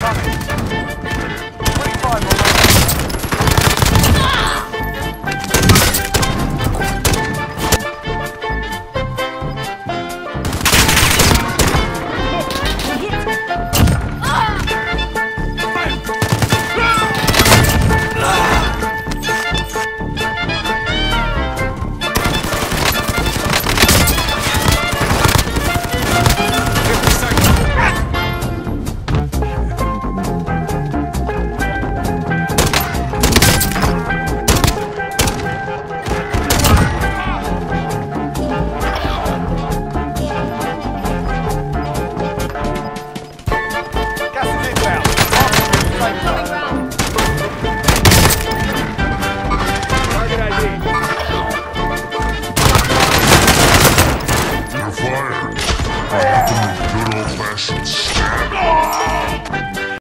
coming. from good old-fashioned stab.